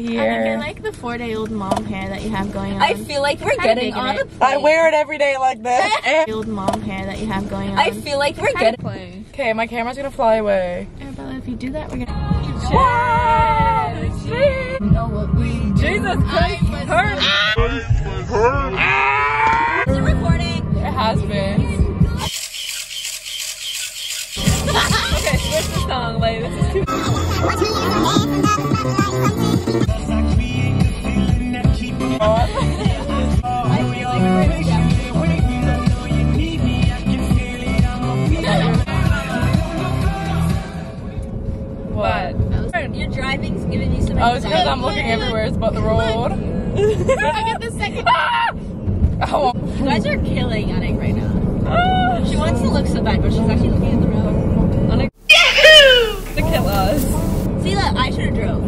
here. I like the four-day-old mom hair that you have going on. I feel like we're getting on it. a plane. I wear it every day like this. old mom hair that you have going on. I feel like we're Kinda getting. playing. okay, my camera's gonna fly away. Arabella, if you do that, we're gonna. Know what we do. Jesus Christ, hurt. Is it recording? It has been. okay, switch the song. Like this is too. Oh, it's because. I'm looking everywhere. It's about the road. I get the second. Oh. You guys are killing at it right now. She wants to look so bad, but she's actually looking at the road. To kill us. See that? I should have drove.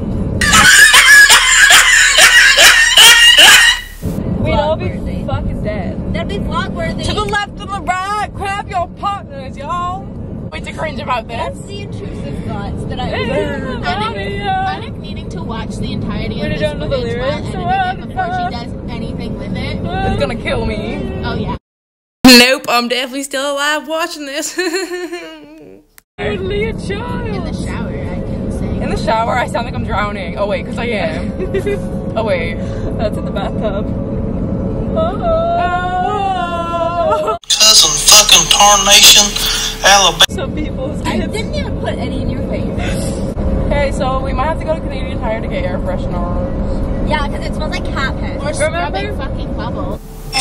We'd all be fucking dead. That'd be vlog worthy. To the left, to the right, grab your partners, y'all. Wait to cringe about That's the intrusive thoughts that I. Annik needing to watch the entirety of this don't know the footage while lyrics, so it before she does anything with it. It's gonna kill me. Oh yeah. Nope, I'm definitely still alive watching this. Only a In the child. shower, I can sing. In the shower, I sound like I'm drowning. Oh wait, because I am. oh wait. That's in the bathtub. Oh. oh. cousin fucking tarnation Alabama. Some people's I didn't even put any in your face. Okay, so we might have to go to Canadian Tire to get air fresheners. Yeah, because it smells like cat piss. Or scrubbing fucking bubble. The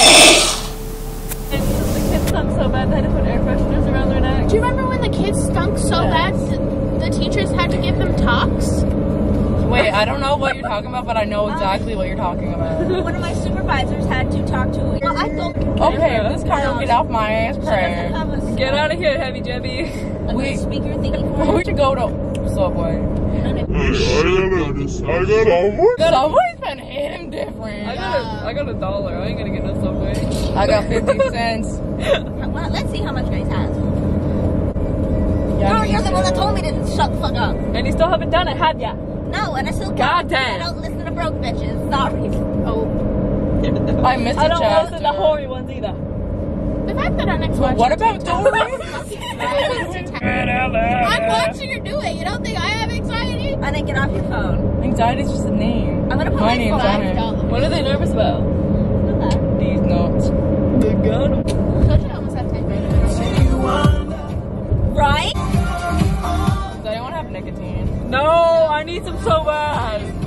kids stunk so bad they had to put air fresheners around their neck. Do you remember when the kids stunk so bad the teachers had to give them talks? Wait, I don't know what you're talking about, but I know um, exactly what you're talking about. One of my supervisors had to talk to. Well, I don't. Okay, this car get off my ass She crack. Get out of here, heavy Jebby. We- speaker thingy for We should go to Subway. it. Good, always been hitting different. I got a, I got a dollar. I ain't gonna get no subway. I got 50 cents. Well, let's see how much Grace has. Yeah, No, you're the one that told me to shut the fuck up. And you still haven't done it, have ya? No, and I still God damn. I don't listen to broke bitches. Sorry. Oh. I missed I don't chapter. listen to hoary ones either. The fact that our next But watch what about Dory? I'm watching her do it. You don't think I have anxiety? And then get off your phone. Anxiety's just a name. I'm gonna put my my name's phone on it. What are they nervous about? These notes. The gun. Told you I almost have 10 grand. Right? Does anyone have nicotine? No, I need some so bad.